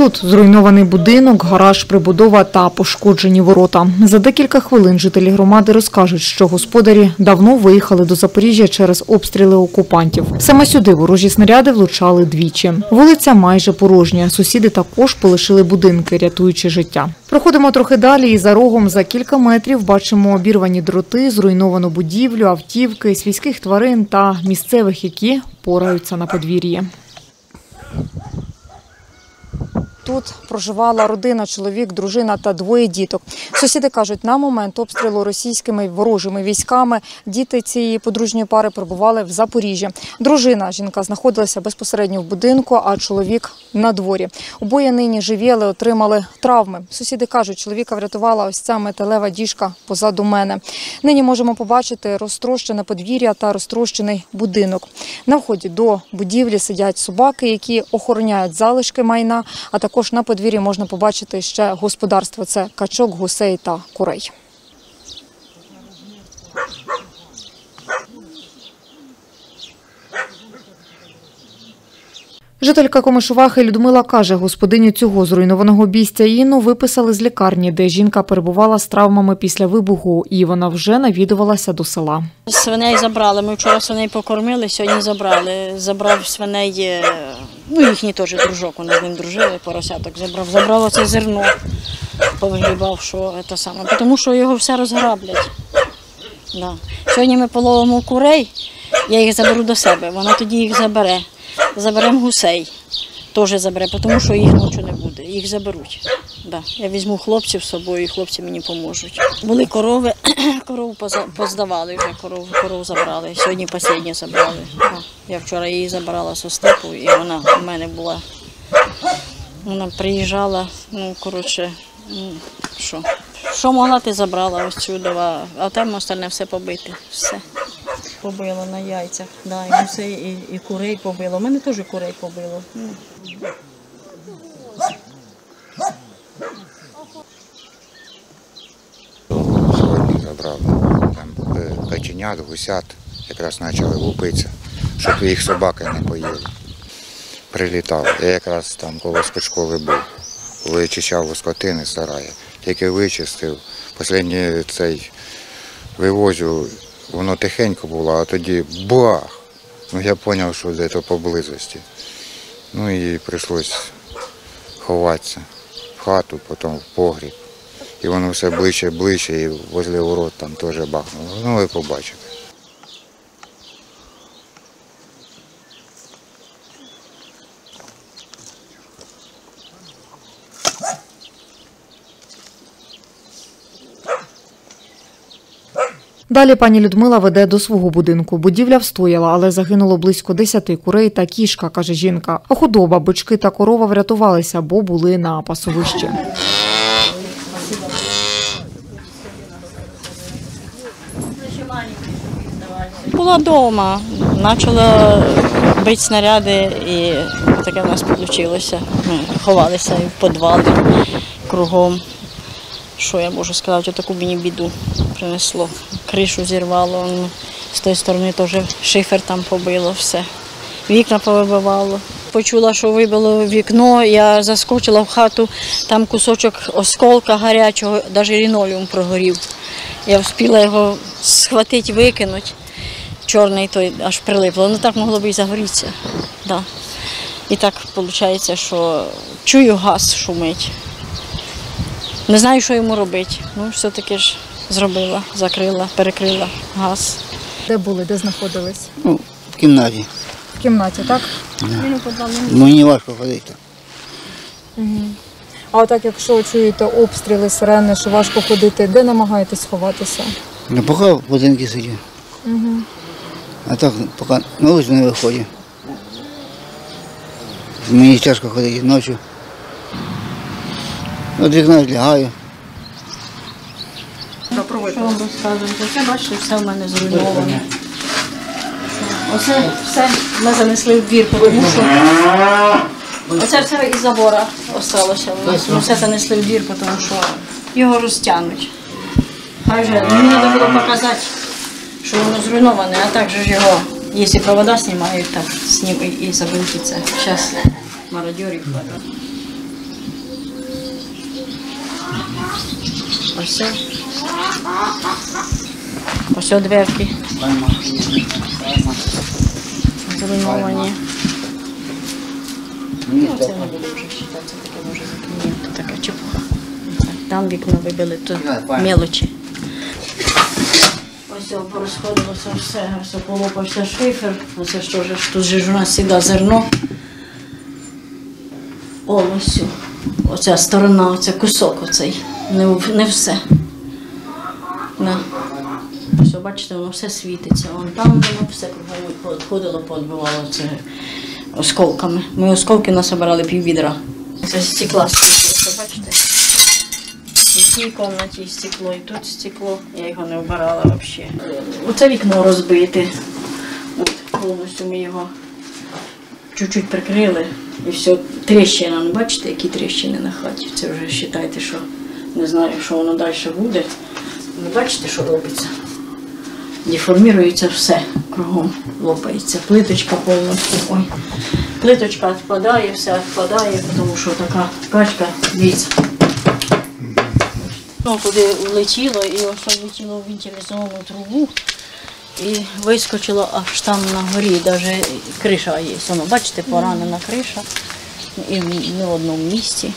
Тут зруйнований будинок, гараж, прибудова та пошкоджені ворота. За декілька хвилин жителі громади розкажуть, що господарі давно виїхали до Запоріжжя через обстріли окупантів. Саме сюди ворожі снаряди влучали двічі. Вулиця майже порожня. Сусіди також полишили будинки, рятуючи життя. Проходимо трохи далі і за рогом за кілька метрів бачимо обірвані дроти, зруйновану будівлю, автівки, свійських тварин та місцевих, які пораються на подвір'ї. Тут проживала родина, чоловік, дружина та двоє діток. Сусіди кажуть, на момент обстрілу російськими ворожими військами діти цієї подружньої пари перебували в Запоріжжі. Дружина жінка знаходилася безпосередньо в будинку, а чоловік на дворі. Обоє нині живі, але отримали травми. Сусіди кажуть, чоловіка врятувала ось ця металева діжка позаду мене. Нині можемо побачити розтрощене подвір'я та розтрощений будинок. На вході до будівлі сидять собаки, які охороняють залишки майна. А також на подвір'ї можна побачити ще господарство. Це качок, гусей та курей. Жителька Комишувахи Людмила каже, господиню цього зруйнованого бійстя Інну виписали з лікарні, де жінка перебувала з травмами після вибуху, і вона вже навідувалася до села. Свиней забрали. Ми вчора свиней покормили, сьогодні забрали. Забрав свиней, е, ну їхній теж дружок, вони з ним дружили, поросяток забрав. Забрав оце зерно, повигрібав, що це саме. Тому що його все розграблять. Да. Сьогодні ми половимо курей, я їх заберу до себе, вона тоді їх забере. Заберемо гусей, теж забере, тому що їх ночі не буде, їх заберуть. Да. Я візьму хлопців з собою, і хлопці мені поможуть. Були корови, корову поздавали вже, корову, корову забрали. Сьогодні останнє забрали. Я вчора її забрала з остепу, і вона у мене була. Вона приїжджала, ну, коротше, що? Що могла, ти забрала ось чудова, а там остальне все побите. Все. Побило на яйцях, да, і все, і, і курей побило. У мене теж курей побило. Ну, Сьогодні забрали там е, каченят, гусят, якраз почали лупитися, щоб їх собаки не поїли. Прилітав. Я якраз там коло спецшколи був, вичищав скотини сараї. Тільки вичистив. Останній цей вивозю, воно тихенько було, а тоді бах! Ну я зрозумів, що десь поблизості. Ну і прийшлось ховатися в хату, потім в погріб. І воно все ближче ближче, і возле ворот там теж бахнуло. Ну, ви побачите. Далі пані Людмила веде до свого будинку. Будівля встояла, але загинуло близько 10 курей та кішка, каже жінка. А худоба, бички та корова врятувалися, бо були на пасовищі. Була вдома, почала бити снаряди і таке в нас вийшло. Ми ховалися в підвалі кругом. Що я можу сказати, таку мені біду принесло. Кришу зірвало, ну, з тої сторони теж шифер там побило все. Вікна повибивало. Почула, що вибило вікно, я заскочила в хату, там кусочок осколка гарячого, навіть лінолеум прогорів. Я встигла його схватити, викинути. Чорний той аж прилипло. Ну так могло б і загорітися. Да. І так виходить, що чую газ шумить. Не знаю, що йому робити. Ну, все-таки ж зробила, закрила, перекрила газ. Де були, де знаходились? Ну, в кімнаті. В кімнаті, так? Мені важко ходити. А отак, якщо чуєте обстріли, сирени, що важко ходити, де намагаєтесь сховатися? Ну, поки в будинку сидів. А так, поки на вулицю не виходив. Мені тяжко ходити ночі. От вікна лягаю. Вам розказувати? Оце бачите, все в мене зруйноване. Оце все ми занесли в двір, тому що оце все із забора осталося. Ми все занесли в двір, тому що його розтягнуть. Хай вже мені треба було показати, що воно зруйноване, а так же ж його, якщо провода знімають, так знімуть і забудуть це. Зараз мародьорів. багато. Ось. Ось дверки зруйновані. Ну, це не буде вже вважати, таке може закинути, така чепуха. Там вікно вибили, то мелочі. Ось порозходилося все, ось полопався шифер. Оце ж тут же ж у нас завжди зерно. О, ось. Оця сторона, оце кусок оцей. Не, не все. На. Ось, бачите, воно все світиться. Вон там воно все підходило, подбивало це осколками. Ми осколки насобирали пів відра. Це стекла світилося, бачите? І в цій кімнаті стекло, і тут стекло. Я його не вбирала взагалі. Оце вікно розбите. От, повністю ми його чуть-чуть прикрили. І все, тріщина. Ну, бачите, які тріщини на хаті. Це вже вважайте, що не знаю, що воно далі буде. Ви бачите, що робиться? Деформірується все кругом, лопається. Плиточка повністю. Ой. Плиточка відпадає, все відпадає, тому що така качка, дивіться. Ну, туди влетіло і ось влетіло в вентиляційну трубу і вискочило аж там на горі, навіть криша є. Воно, бачите, поранена криша і не в одному місці.